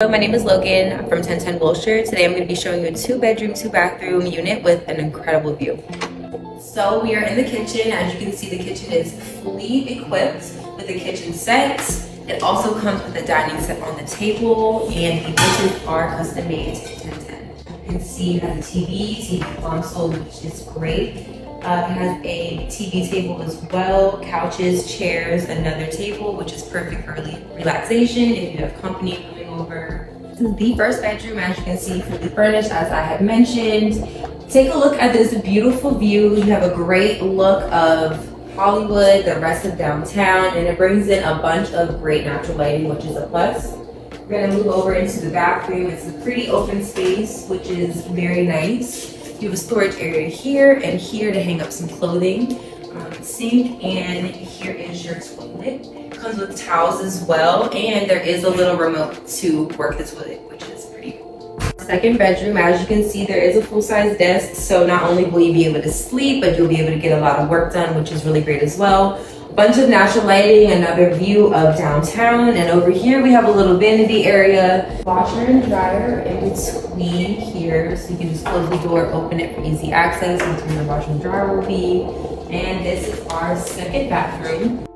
Hello, my name is Logan. I'm from 1010 Wilshire. Today I'm going to be showing you a two bedroom, two bathroom unit with an incredible view. So we are in the kitchen. As you can see, the kitchen is fully equipped with a kitchen set. It also comes with a dining set on the table and the dishes are custom made to 1010. You can see it has a TV, TV console, which is great. Uh, it has a TV table as well, couches, chairs, another table, which is perfect for relaxation if you have company over. The first bedroom, as you can see, fully furnished, as I had mentioned. Take a look at this beautiful view. You have a great look of Hollywood, the rest of downtown, and it brings in a bunch of great natural lighting, which is a plus. We're gonna move over into the bathroom. It's a pretty open space, which is very nice. You have a storage area here and here to hang up some clothing, um, sink, and here is your toilet. Comes with towels as well, and there is a little remote to work the toilet, which is pretty cool. Second bedroom, as you can see, there is a full-size desk, so not only will you be able to sleep, but you'll be able to get a lot of work done, which is really great as well bunch of natural lighting, another view of downtown. And over here we have a little vanity area, washer and dryer in between here. So you can just close the door, open it for easy access into where the washer and dryer will be. And this is our second bathroom.